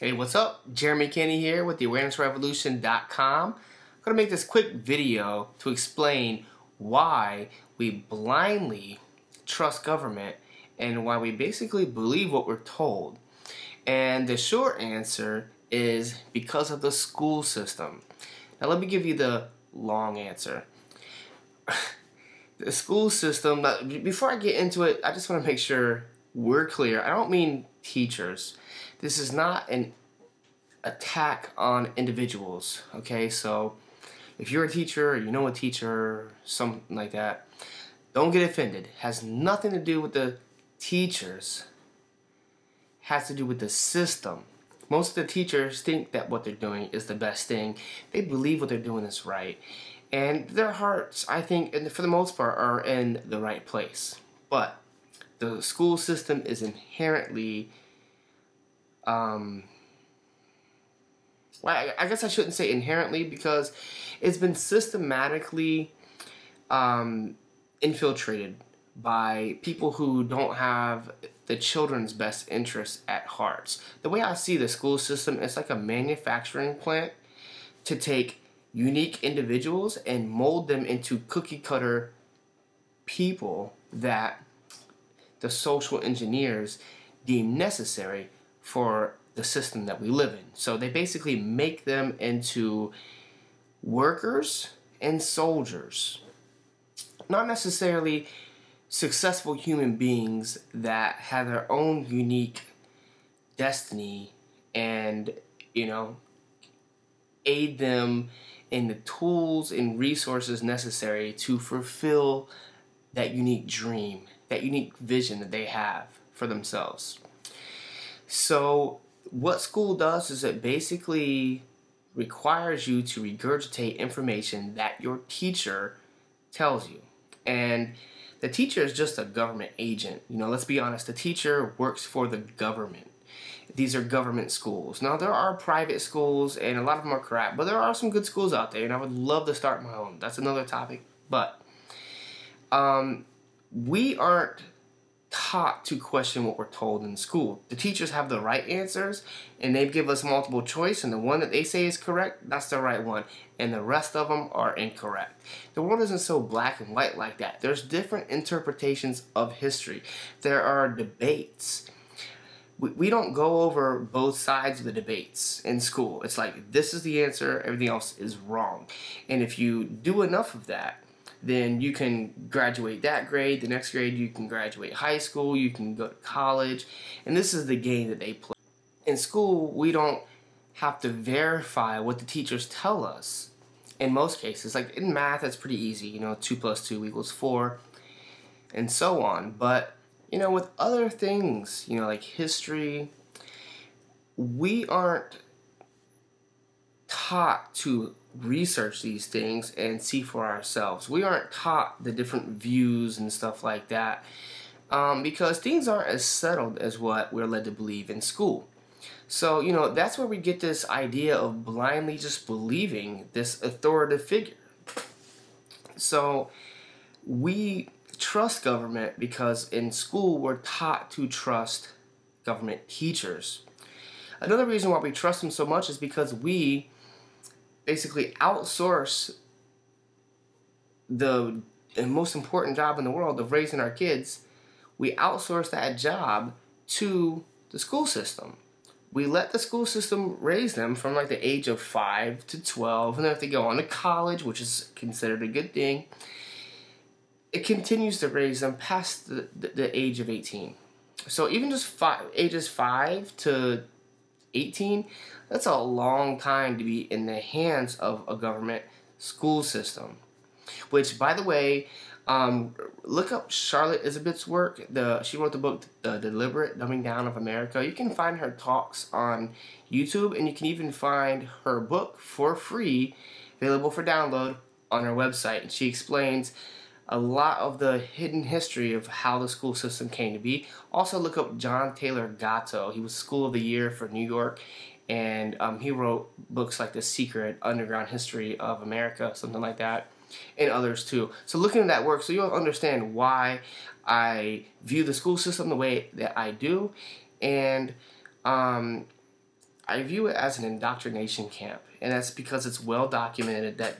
Hey, what's up? Jeremy Kenny here with the awarenessrevolution.com. I'm going to make this quick video to explain why we blindly trust government and why we basically believe what we're told. And the short answer is because of the school system. Now let me give you the long answer. the school system, before I get into it, I just want to make sure we're clear. I don't mean teachers. This is not an attack on individuals, okay? So if you're a teacher, you know a teacher, something like that, don't get offended. It has nothing to do with the teachers. It has to do with the system. Most of the teachers think that what they're doing is the best thing. They believe what they're doing is right. And their hearts, I think, for the most part, are in the right place. But the school system is inherently um, well, I guess I shouldn't say inherently because it's been systematically um, infiltrated by people who don't have the children's best interests at heart. The way I see the school system is like a manufacturing plant to take unique individuals and mold them into cookie cutter people that the social engineers deem necessary for the system that we live in. So they basically make them into workers and soldiers. Not necessarily successful human beings that have their own unique destiny and, you know, aid them in the tools and resources necessary to fulfill that unique dream, that unique vision that they have for themselves. So, what school does is it basically requires you to regurgitate information that your teacher tells you. And the teacher is just a government agent. You know, let's be honest, the teacher works for the government. These are government schools. Now, there are private schools, and a lot of them are crap, but there are some good schools out there, and I would love to start my own. That's another topic. But um, we aren't taught to question what we're told in school. The teachers have the right answers and they give us multiple choice and the one that they say is correct, that's the right one. And the rest of them are incorrect. The world isn't so black and white like that. There's different interpretations of history. There are debates. We, don't go over both sides of the debates in school. It's like, this is the answer, everything else is wrong. And if you do enough of that, then you can graduate that grade. The next grade, you can graduate high school, you can go to college, and this is the game that they play. In school, we don't have to verify what the teachers tell us in most cases. Like in math, it's pretty easy, you know, 2 plus 2 equals 4, and so on. But, you know, with other things, you know, like history, we aren't taught to research these things and see for ourselves. We aren't taught the different views and stuff like that um, because things aren't as settled as what we're led to believe in school. So, you know, that's where we get this idea of blindly just believing this authoritative figure. So, we trust government because in school we're taught to trust government teachers. Another reason why we trust them so much is because we basically outsource the most important job in the world of raising our kids, we outsource that job to the school system. We let the school system raise them from like the age of 5 to 12, and then if they go on to college, which is considered a good thing, it continues to raise them past the, the, the age of 18. So even just five, ages 5 to 18, that's a long time to be in the hands of a government school system. Which, by the way, um, look up Charlotte Iserbyt's work. The she wrote the book The Deliberate Dumbing Down of America. You can find her talks on YouTube, and you can even find her book for free, available for download on her website. And she explains a lot of the hidden history of how the school system came to be. Also, look up John Taylor Gatto. He was School of the Year for New York, and um, he wrote books like The Secret, Underground History of America, something like that, and others too. So, looking at that work, so you'll understand why I view the school system the way that I do, and um, I view it as an indoctrination camp, and that's because it's well documented that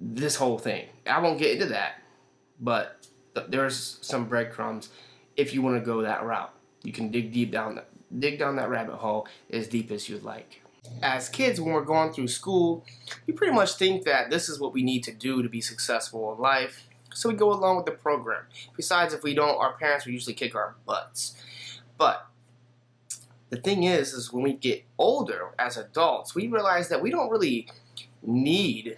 this whole thing. I won't get into that, but there's some breadcrumbs if you want to go that route. You can dig deep down, dig down that rabbit hole as deep as you'd like. As kids, when we're going through school, we pretty much think that this is what we need to do to be successful in life. So we go along with the program. Besides, if we don't, our parents will usually kick our butts. But the thing is, is when we get older as adults, we realize that we don't really need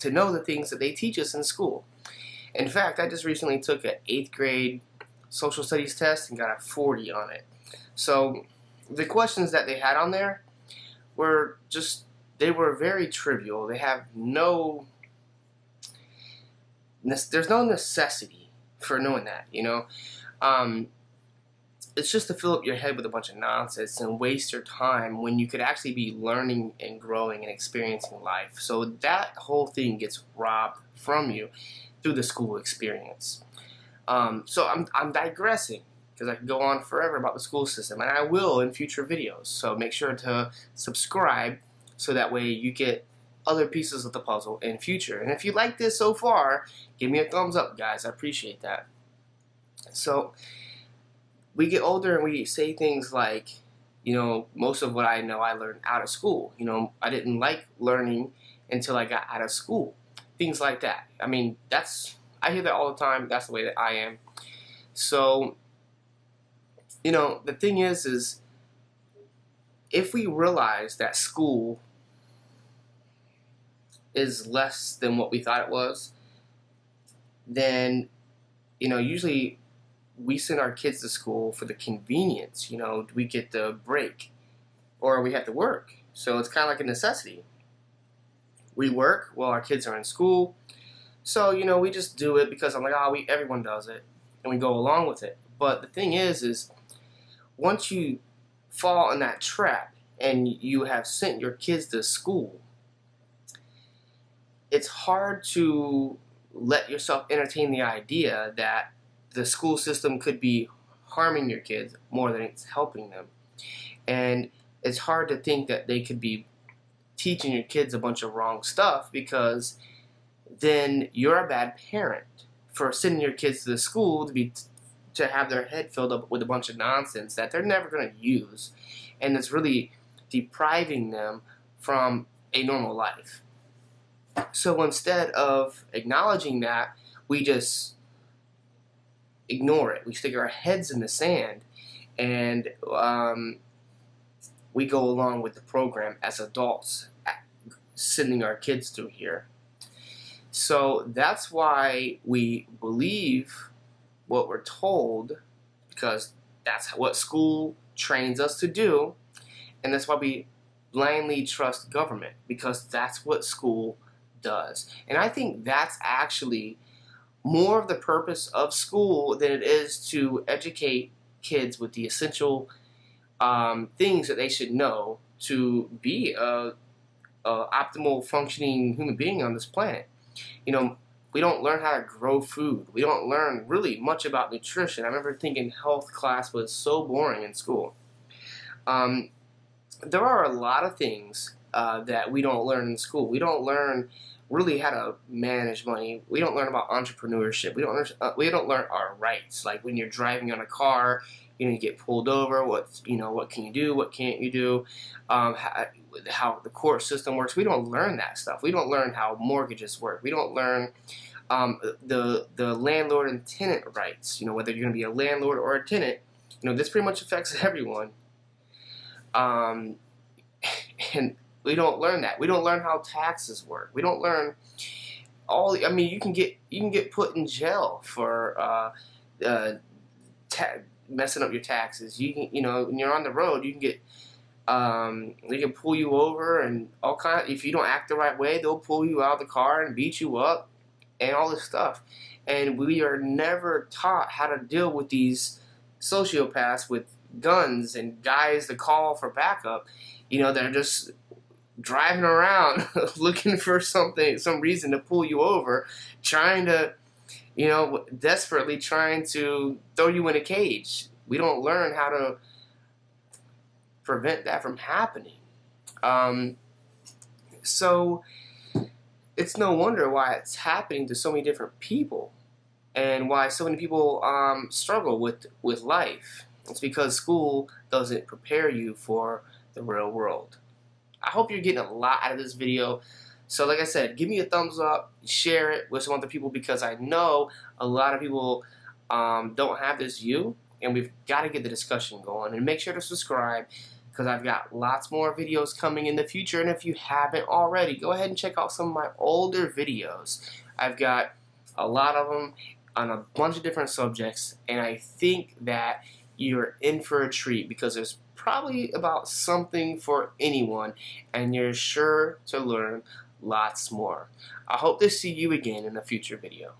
to know the things that they teach us in school. In fact, I just recently took an eighth grade social studies test and got a 40 on it. So the questions that they had on there were just, they were very trivial. They have no, there's no necessity for knowing that, you know. Um, it's just to fill up your head with a bunch of nonsense and waste your time when you could actually be learning and growing and experiencing life. So that whole thing gets robbed from you through the school experience. Um, so I'm, I'm digressing because I could go on forever about the school system, and I will in future videos. So make sure to subscribe so that way you get other pieces of the puzzle in future. And if you like this so far, give me a thumbs up, guys. I appreciate that. So we get older and we say things like, you know, most of what I know I learned out of school. You know, I didn't like learning until I got out of school. Things like that. I mean, that's, I hear that all the time. That's the way that I am. So, you know, the thing is, is if we realize that school is less than what we thought it was, then, you know, usually we send our kids to school for the convenience. You know, we get the break, or we have to work. So it's kind of like a necessity. We work while our kids are in school. So you know, we just do it because I'm like, oh, we everyone does it, and we go along with it. But the thing is, is once you fall in that trap and you have sent your kids to school, it's hard to let yourself entertain the idea that the school system could be harming your kids more than it's helping them. And it's hard to think that they could be teaching your kids a bunch of wrong stuff because then you're a bad parent for sending your kids to the school to be to have their head filled up with a bunch of nonsense that they're never going to use and it's really depriving them from a normal life. So instead of acknowledging that, we just ignore it. We stick our heads in the sand and um, we go along with the program as adults, sending our kids through here. So that's why we believe what we're told because that's what school trains us to do. And that's why we blindly trust government because that's what school does. And I think that's actually more of the purpose of school than it is to educate kids with the essential um, things that they should know to be a, a, optimal functioning human being on this planet. You know, we don't learn how to grow food. We don't learn really much about nutrition. I remember thinking health class was so boring in school. Um, there are a lot of things uh, that we don't learn in school. We don't learn really how to manage money. We don't learn about entrepreneurship. We don't learn, uh, we don't learn our rights. Like when you're driving on a car, you know, you get pulled over. What you know, what can you do? What can't you do? Um, how, how, the court system works. We don't learn that stuff. We don't learn how mortgages work. We don't learn um, the the landlord and tenant rights. You know, whether you're going to be a landlord or a tenant. You know, this pretty much affects everyone. Um, and we don't learn that. We don't learn how taxes work. We don't learn all. I mean, you can get you can get put in jail for uh, uh, messing up your taxes. You can, you know, when you're on the road, you can get. Um, they can pull you over and all kind. Of, if you don't act the right way, they'll pull you out of the car and beat you up, and all this stuff. And we are never taught how to deal with these sociopaths with guns and guys that call for backup. You know, they're just driving around looking for something, some reason to pull you over, trying to, you know, desperately trying to throw you in a cage. We don't learn how to prevent that from happening. Um, so it's no wonder why it's happening to so many different people and why so many people um, struggle with with life. It's because school doesn't prepare you for the real world. I hope you're getting a lot out of this video. So like I said, give me a thumbs up, share it with some other people because I know a lot of people um, don't have this view and we've got to get the discussion going. And make sure to subscribe because I've got lots more videos coming in the future. And if you haven't already, go ahead and check out some of my older videos. I've got a lot of them on a bunch of different subjects and I think that you're in for a treat because there's probably about something for anyone and you're sure to learn lots more. I hope to see you again in a future video.